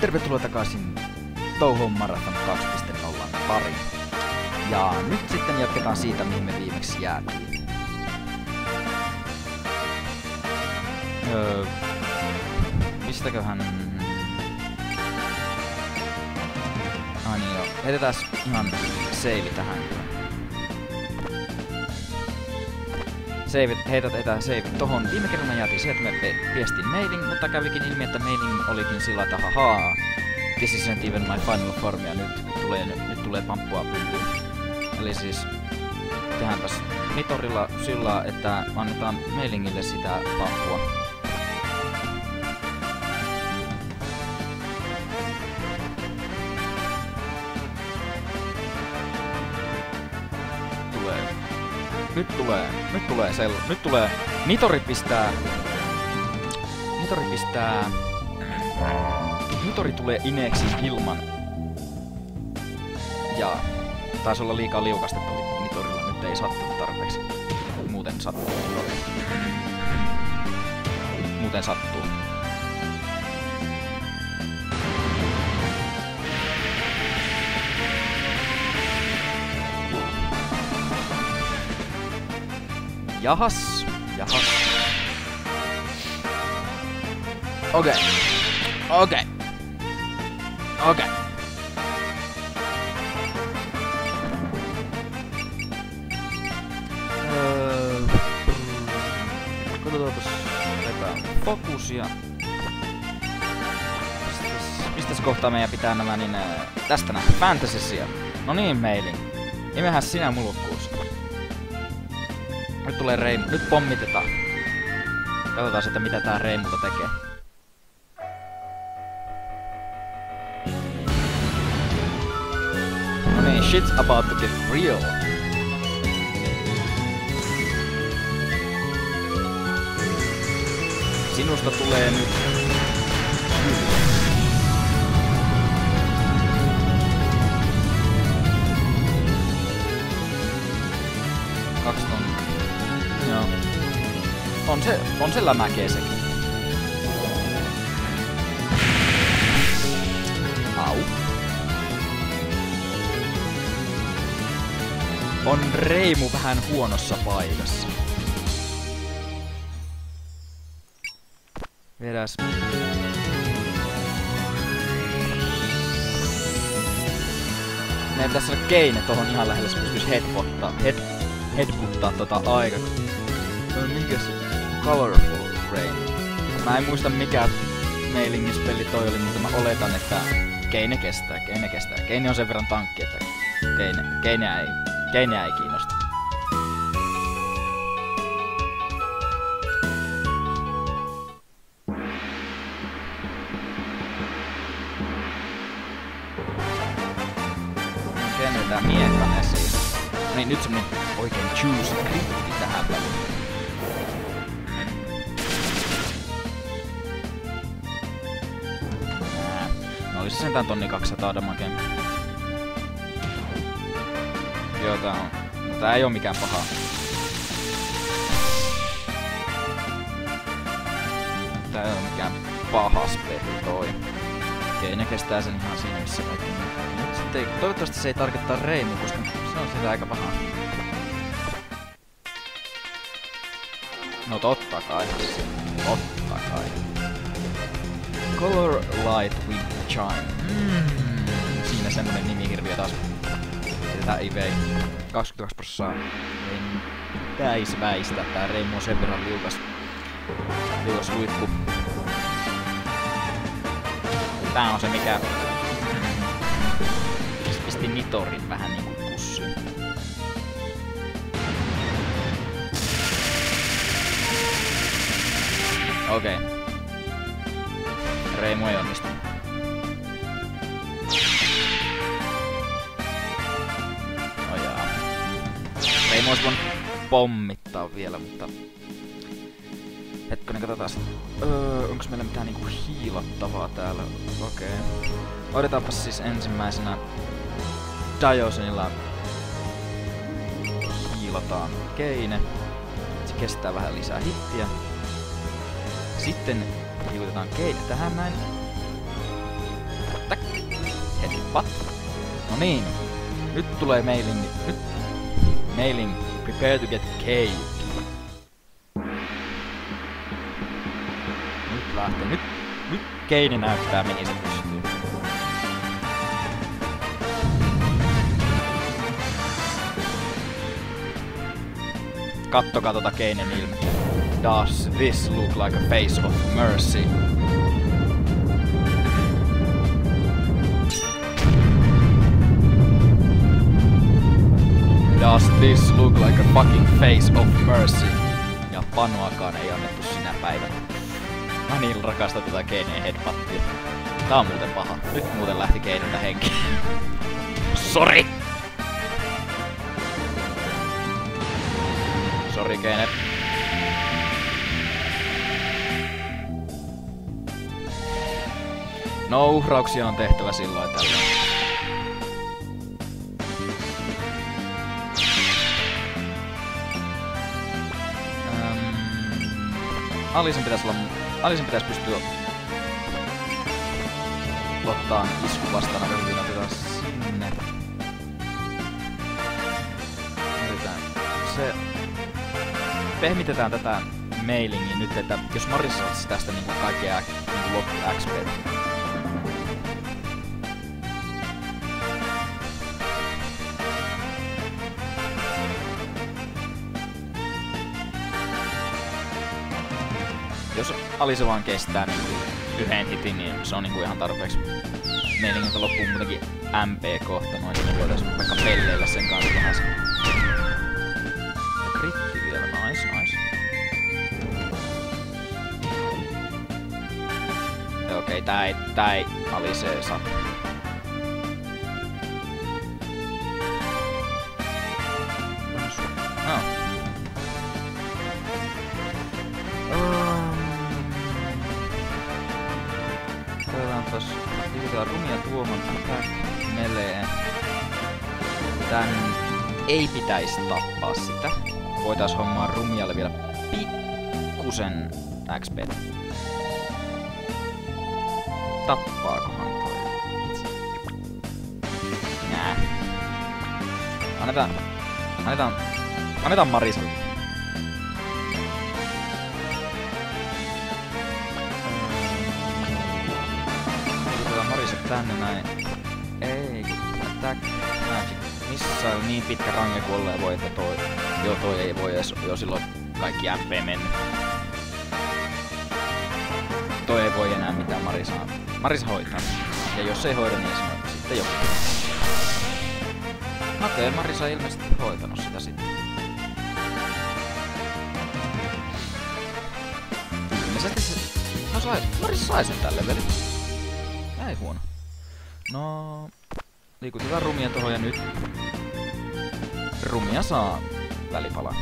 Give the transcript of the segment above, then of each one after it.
Tervetuloa takaisin Touhon Marathon 2.0 pari. Ja nyt sitten jatketaan siitä, mihin me viimeksi jäätiin. Öö, mistäköhän... Ai niin joo, heitetään ihan save tähän save, heität etää save tohon. Viime kerralla jäätiin se, että me viestin mailing, mutta kävikin ilmi, että mailing olikin sillä, että hahaa, this isn't even my final form, ja nyt tulee, nyt, nyt tulee pamppua pyllyyn. Eli siis tehdäänpäs mitorilla sillä, että annetaan mailingille sitä pamppua. Nyt tulee, nyt tulee sel... Nyt tulee... Nitori pistää... Nitori pistää... Nitori tulee ineeksi ilman. Ja taisi olla liikaa liukastetta Nitorilla. Nyt ei sattunut tarpeeksi. Muuten sattuu. Muuten sattuu. Jahas, jahas. Okei. Okay. Okei. Okay. Okei. Okay. Öö, Katsotaanpas tätä fokusia. Mistäs, mistäs kohtaa meidän pitää nämä niin... Tästä nää. Fantasysia. No niin, mailing. Nimehän sinä mulkkuus. Nyt tulee Reim... Nyt pommitetaan. Katsotaan sitten mitä tää Reimulta tekee. No niin, shit's about to get real. Sinusta tulee nyt... Kaksi On se, on se lämäkeä sekin. Au. On Reimu vähän huonossa paikassa. Vedäs. Meidän pitäisi saada keine tohon ihan lähelle, se pystyis headbottaa, head, headbuttaa tota aika. Mikä se? Colorful Rain. Mä en muista mikä mailingispeli toi oli, mutta mä oletan, että Keine kestää, Keine kestää. Keine on sen verran tankki, että Keine, Keineä ei, Keineä ei kiinnosta. Käännetään miekkan esiin. No niin, nyt semmonen oikein juice kritti tähän väliin. Olisi sentään tonni 200 damagea. Joo, tää on... No, tää ei oo mikään paha. Tää ei oo mikään pahas peli toi. Okei, ne kestää sen ihan siinä missä kaikki Nyt sitten toivottavasti se ei tarkoittaa Reimu, koska se on sitä aika paha. No totta kai. Totta kai. Color Light with Chime. Mm. Siinä semmonen nimihirviö taas. Tätä ei vei. 22 prossaa. Ei pitäis väistä. Tää Reimu on sen verran liukas. Liukas huippu. Tää on se mikä... Pisti Nitorin vähän niinku pussiin. Okei. Okay. Reimu ei onnistu. Oh jaa. Reimu olisi voinut pommittaa vielä, mutta... Hetkonen, katsotaan. Öö, onks meillä mitään niinku hiilattavaa täällä? Okei. Okay. Odetaanpas siis ensimmäisenä Diosenilla hiilataan Keine. Se kestää vähän lisää hittiä. Sitten Liikutetaan Keine tähän näin. Täk. Headbutt. No niin. Nyt tulee mailing. Nyt. Mailing. Prepare to get caved. Nyt lähtee. Nyt. Nyt Keine näyttää mihin. Kattokaa tota Keinen ilme. Does this look like a face of mercy? Does this look like a fucking face of mercy? Ja panuakaan ei annettu sinä päivänä. Mä niin rakastan tätä Keineen headbuttia. Tää on muuten paha. Nyt muuten lähti Keineltä henki. Sori! Sori Keine. No uhrauksia on tehtävä silloin tällä. Alisen pitäisi olla... Alisen pitäisi pystyä ottaa isku vastaan aika. Otetaan sinne. Yritetään. Se... Pehmitetään tätä mailingia nyt, että jos Marissa saisi tästä niinku kaikkea niinku loppu XP. Jos Alise vaan kestää niin yhden hitin, niin se on niinku ihan tarpeeksi. Meilingiltä loppuu muutenkin MP kohta noin, niin voitais vaikka pelleillä sen kanssa vähän se. Kritti vielä, nice, nice. Okei, okay, tää ei, tää ei Alise saa. Katsotaanpas. Liikutaan rumia tuomon attack melee. Tän ei pitäisi tappaa sitä. Voitais hommaa rumialle vielä pikkusen XP. Tappaakohan toi? Nää. Annetaan... Annetaan... Annetaan Marisalle. Tänne näin. Ei, attack magic. Missä on niin pitkä range kuin olleen voi, että toi... Joo, toi ei voi edes jo silloin kaikki MP mennyt. Toi ei voi enää mitään Marisa. Marisa hoitaa. Ja jos ei hoida, niin on sitten joku. Okei, okay, Marisa ei ilmeisesti hoitanut sitä sitten. Ilmeisesti se... No sai, Marisa sai sen tälle veli. Ei huono. No... Liikutetaan rumia tohon ja nyt... Rumia saa välipala.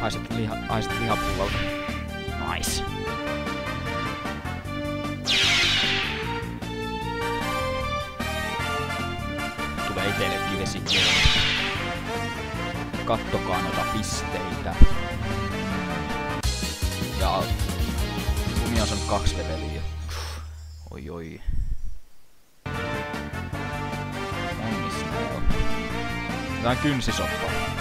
Haiset liha... Haiset lihapullalta. Nice. Tulee itellekin vesi Kattokaa noita pisteitä. Ja Lumi on kaksi leveliä. Oi oi. Onnistuu. Tää on kynsisoppa.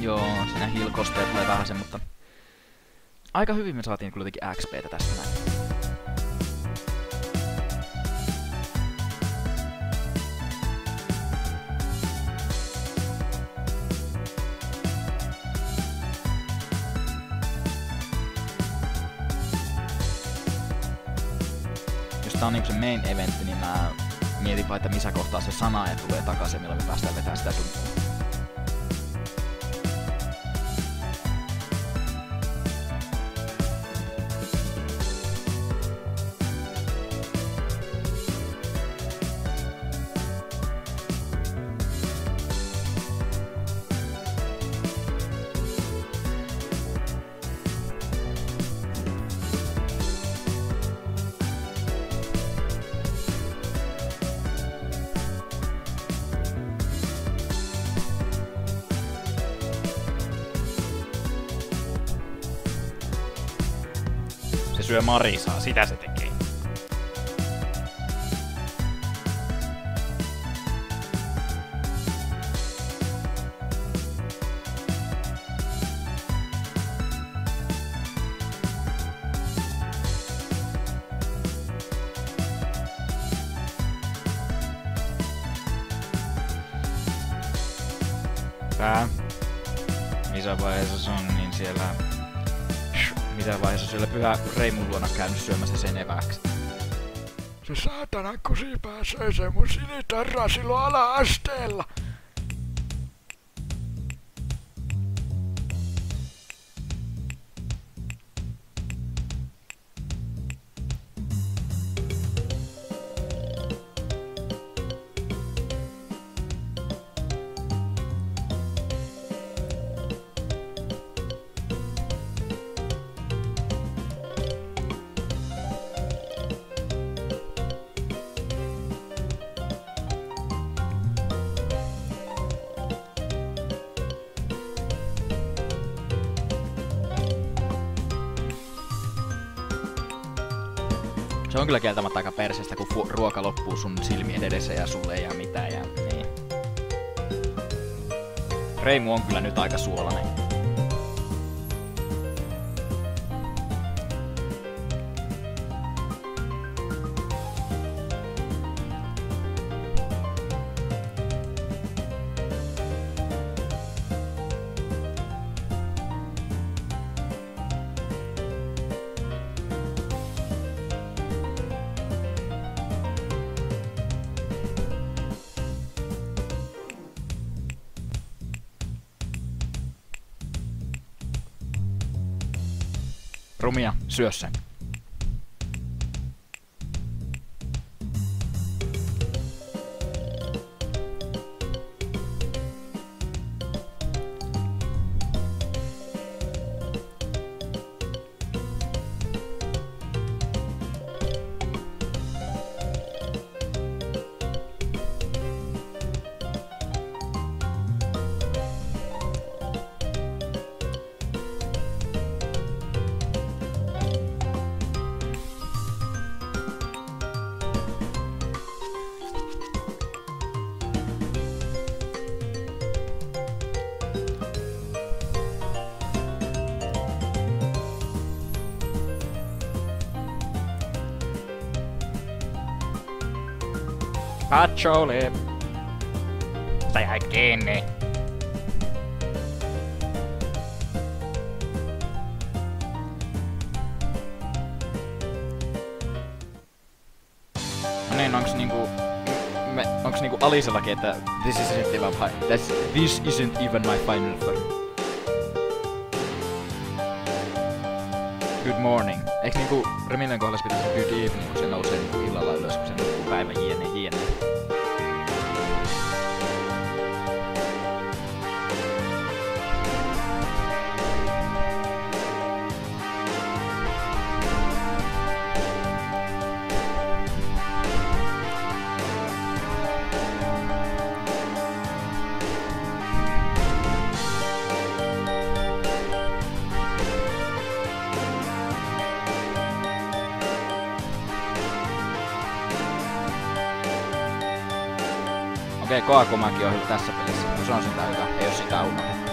Joo, siinä hilkosteet tulee vähän sen, mutta... Aika hyvin me saatiin kyllä jotenkin XPtä tästä näin. Jos tää on niinku se main eventti, niin mä mietin vaan, että missä kohtaa se sana tulee takaisin, milloin me päästään vetämään sitä tuntua. Syö Marisaa, sitä se tekee. Tää, missä vaiheessa se on, niin siellä mitä vaiheessa siellä pyhä Reimun luona käynyt syömässä sen eväksi. Se saatana kusipää söi se mun sinitarraa silloin ala-asteella. Se on kyllä kieltämättä aika perseestä, kun ruoka loppuu sun silmien edessä ja sulle ei jää mitään ja niin. Reimu on kyllä nyt aika suolainen. Rumia, syö sen. Pachole. Tai jäi kiinni. No niin, onks niinku... Me, niinku Alisellakin, että this isn't even my, this, this isn't even my final thought. Good morning. Eiks niinku Reminen kohdassa pitäisi good evening, kun se nousee niinku illalla ylös, kun se ไปมาเยียนไอ้เยียน Koakomakin on hyvä tässä pelissä, se on sitä hyvä, ei oo sitä unohdettu.